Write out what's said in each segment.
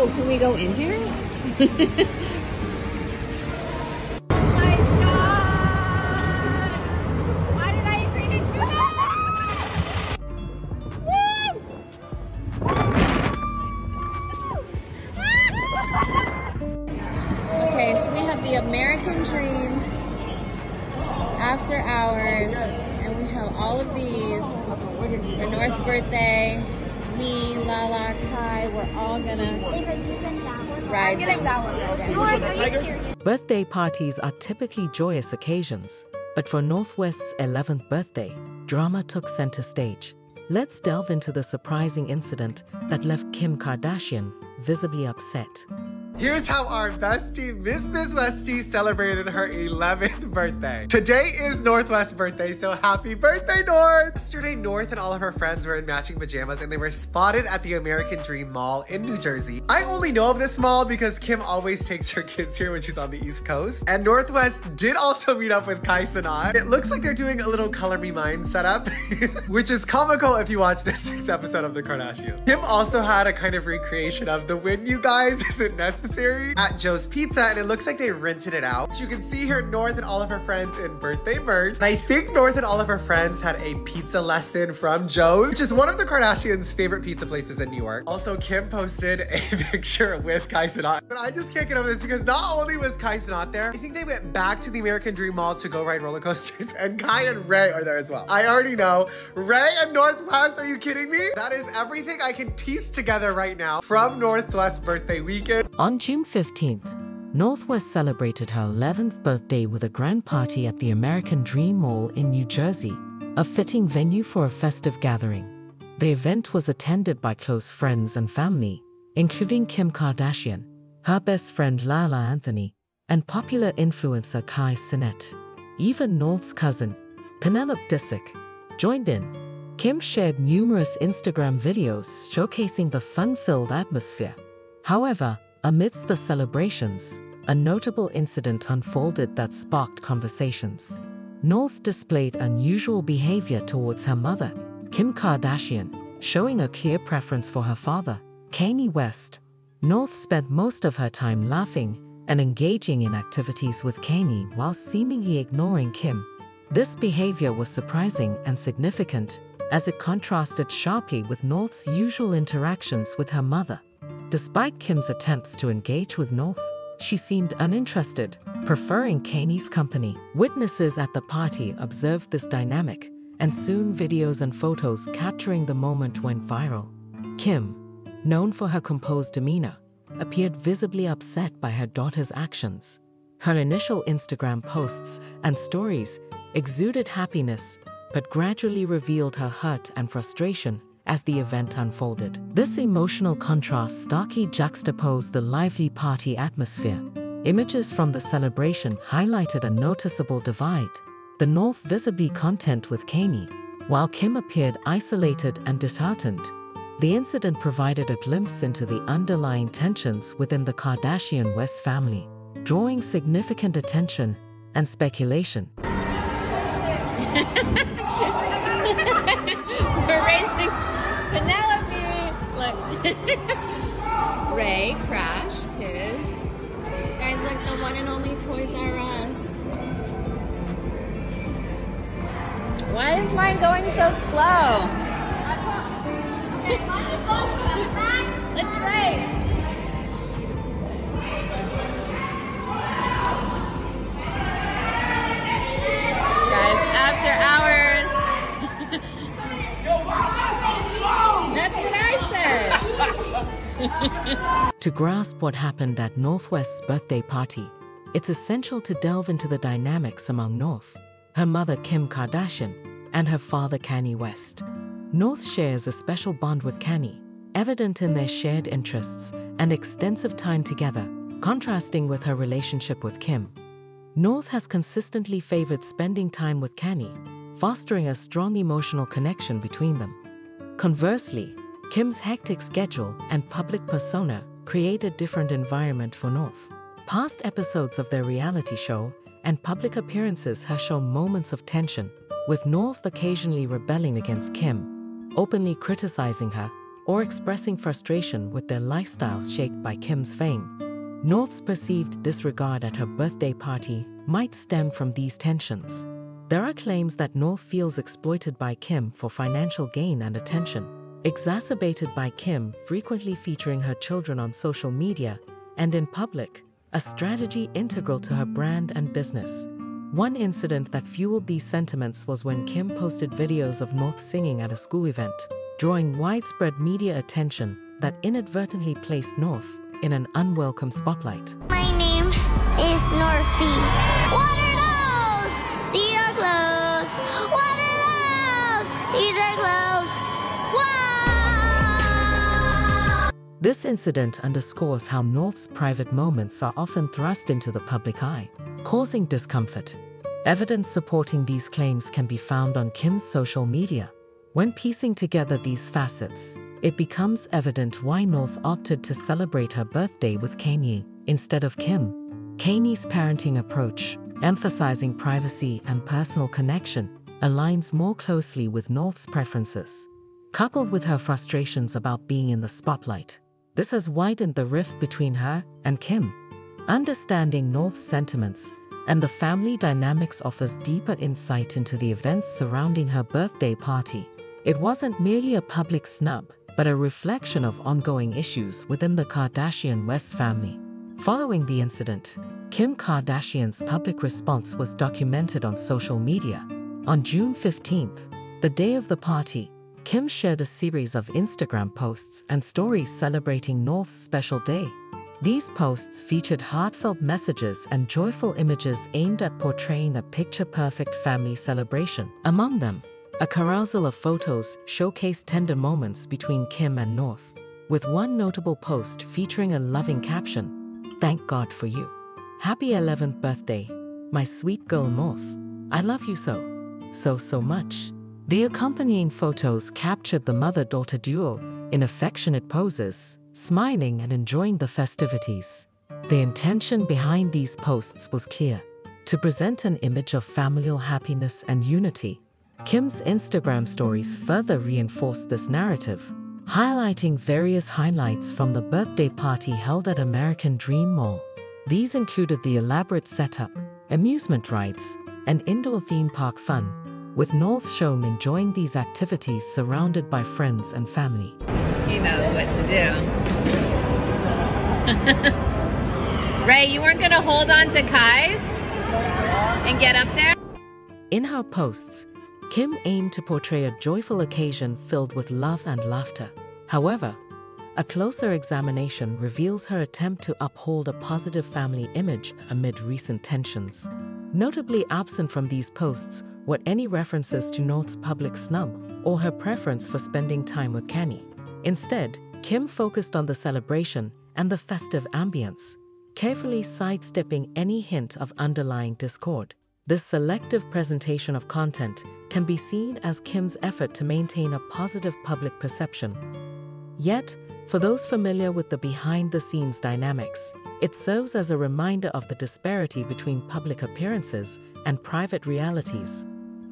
Oh, can we go in here? Oh my god! Why did I agree to do Okay, so we have the American Dream after hours, and we have all of these for North's birthday. Me, Lala, Kai, we're all gonna ride them. Birthday parties are typically joyous occasions, but for North West's 11th birthday, drama took center stage. Let's delve into the surprising incident that left Kim Kardashian visibly upset. Here's how our bestie, Miss Miss Westie, celebrated her 11th birthday. Today is North West's birthday, so happy birthday, North! Yesterday, North and all of her friends were in matching pajamas and they were spotted at the American Dream Mall in New Jersey. I only know of this mall because Kim always takes her kids here when she's on the East Coast. And North West did also meet up with Kai Cenat. It looks like they're doing a little Color Me Mine setup, which is comical if you watch this episode of The Kardashians. Kim also had a kind of recreation of the win, you guys. Is it necessary? At Joe's Pizza, and it looks like they rented it out. You can see here North and all of her friends in birthday merch. And I think North and all of her friends had a pizza lesson from Joe's, which is one of the Kardashians' favorite pizza places in New York. Also, Kim posted a picture with Kai Cenat. But I just can't get over this because not only was Kai Cenat there, I think they went back to the American Dream Mall to go ride roller coasters, and Kai and Ray are there as well. I already know. Ray and North West, are you kidding me? That is everything I can piece together right now from North West's birthday weekend. On June 15th, North West celebrated her 11th birthday with a grand party at the American Dream Mall in New Jersey, a fitting venue for a festive gathering. The event was attended by close friends and family, including Kim Kardashian, her best friend Lala Anthony, and popular influencer Kai Cenat. Even North's cousin, Penelope Disick, joined in. Kim shared numerous Instagram videos showcasing the fun-filled atmosphere. However, amidst the celebrations, a notable incident unfolded that sparked conversations. North displayed unusual behavior towards her mother, Kim Kardashian, showing a clear preference for her father, Kanye West. North spent most of her time laughing and engaging in activities with Kanye while seemingly ignoring Kim. This behavior was surprising and significant as it contrasted sharply with North's usual interactions with her mother. Despite Kim's attempts to engage with North, she seemed uninterested, preferring Kanye's company. Witnesses at the party observed this dynamic, and soon videos and photos capturing the moment went viral. Kim, known for her composed demeanor, appeared visibly upset by her daughter's actions. Her initial Instagram posts and stories exuded happiness, but gradually revealed her hurt and frustration as the event unfolded. This emotional contrast starkly juxtaposed the lively party atmosphere. Images from the celebration highlighted a noticeable divide. The North visibly content with Kanye, while Kim appeared isolated and disheartened. The incident provided a glimpse into the underlying tensions within the Kardashian West family, drawing significant attention and speculation. Ray crashed his. Guys, look, the one and only Toys R Us. Why is mine going so slow? Let's race. To grasp what happened at North West's birthday party, it's essential to delve into the dynamics among North, her mother Kim Kardashian, and her father Kanye West. North shares a special bond with Kanye, evident in their shared interests and extensive time together, contrasting with her relationship with Kim. North has consistently favored spending time with Kanye, fostering a strong emotional connection between them. Conversely, Kim's hectic schedule and public persona create a different environment for North. Past episodes of their reality show and public appearances have shown moments of tension, with North occasionally rebelling against Kim, openly criticizing her, or expressing frustration with their lifestyle shaped by Kim's fame. North's perceived disregard at her birthday party might stem from these tensions. There are claims that North feels exploited by Kim for financial gain and attention, exacerbated by Kim frequently featuring her children on social media and in public, a strategy integral to her brand and business. One incident that fueled these sentiments was when Kim posted videos of North singing at a school event, drawing widespread media attention that inadvertently placed North in an unwelcome spotlight. My name is Norfie. What are those? These are clothes. What are those? These are clothes. This incident underscores how North's private moments are often thrust into the public eye, causing discomfort. Evidence supporting these claims can be found on Kim's social media. When piecing together these facets, it becomes evident why North opted to celebrate her birthday with Kanye instead of Kim. Kanye's parenting approach, emphasizing privacy and personal connection, aligns more closely with North's preferences. Coupled with her frustrations about being in the spotlight, this has widened the rift between her and Kim. Understanding North's sentiments and the family dynamics offers deeper insight into the events surrounding her birthday party. It wasn't merely a public snub, but a reflection of ongoing issues within the Kardashian West family. Following the incident, Kim Kardashian's public response was documented on social media. On June 15th, the day of the party, Kim shared a series of Instagram posts and stories celebrating North's special day. These posts featured heartfelt messages and joyful images aimed at portraying a picture perfect family celebration. Among them, a carousel of photos showcased tender moments between Kim and North, with one notable post featuring a loving caption Thank God for you. Happy 11th birthday, my sweet girl North. I love you so, so, so much. The accompanying photos captured the mother daughter duo in affectionate poses, smiling and enjoying the festivities. The intention behind these posts was clear to present an image of familial happiness and unity. Kim's Instagram stories further reinforced this narrative, highlighting various highlights from the birthday party held at American Dream Mall. These included the elaborate setup, amusement rides, and indoor theme park fun, with North shown enjoying these activities surrounded by friends and family. He knows what to do. Ray, you weren't gonna hold on to Kai's and get up there? In her posts, Kim aimed to portray a joyful occasion filled with love and laughter. However, a closer examination reveals her attempt to uphold a positive family image amid recent tensions. Notably absent from these posts were any references to North's public snub or her preference for spending time with Kanye. Instead, Kim focused on the celebration and the festive ambience, carefully sidestepping any hint of underlying discord. This selective presentation of content can be seen as Kim's effort to maintain a positive public perception. Yet, for those familiar with the behind the scenes dynamics, it serves as a reminder of the disparity between public appearances and private realities.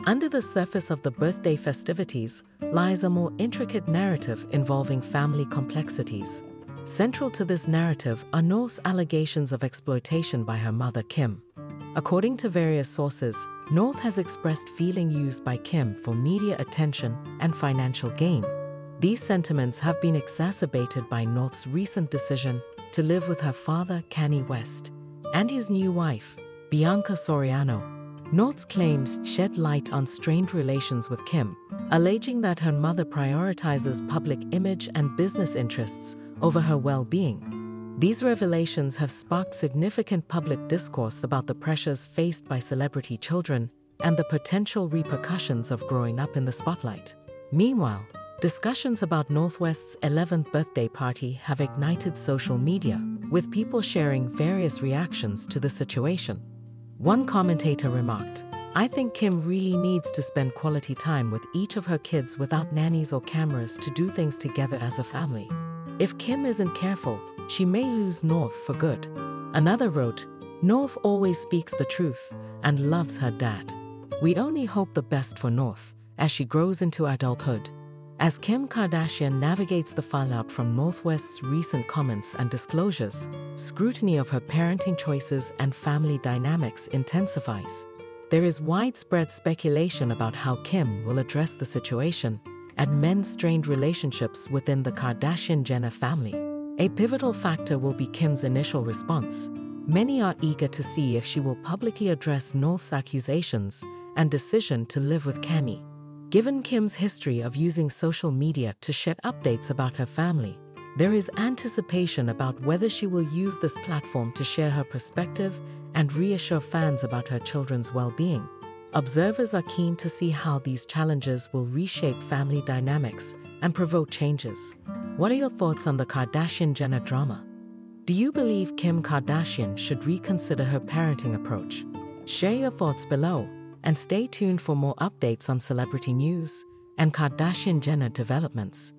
Under the surface of the birthday festivities lies a more intricate narrative involving family complexities. Central to this narrative are North's allegations of exploitation by her mother Kim. According to various sources, North has expressed feeling used by Kim for media attention and financial gain. These sentiments have been exacerbated by North's recent decision to live with her father, Kanye West, and his new wife, Bianca Soriano. North's claims shed light on strained relations with Kim, alleging that her mother prioritizes public image and business interests over her well being. These revelations have sparked significant public discourse about the pressures faced by celebrity children and the potential repercussions of growing up in the spotlight. Meanwhile, discussions about North West's 11th birthday party have ignited social media, with people sharing various reactions to the situation. One commentator remarked, I think Kim really needs to spend quality time with each of her kids without nannies or cameras to do things together as a family. If Kim isn't careful, she may lose North for good. Another wrote, North always speaks the truth and loves her dad. We only hope the best for North as she grows into adulthood. As Kim Kardashian navigates the fallout from North West's recent comments and disclosures, scrutiny of her parenting choices and family dynamics intensifies. There is widespread speculation about how Kim will address the situation and mend strained relationships within the Kardashian Jenner family. A pivotal factor will be Kim's initial response. Many are eager to see if she will publicly address North's accusations and decision to live with Kanye. Given Kim's history of using social media to share updates about her family, there is anticipation about whether she will use this platform to share her perspective and reassure fans about her children's well being. Observers are keen to see how these challenges will reshape family dynamics and provoke changes. What are your thoughts on the Kardashian Jenner drama? Do you believe Kim Kardashian should reconsider her parenting approach? Share your thoughts below and stay tuned for more updates on celebrity news and Kardashian Jenner developments.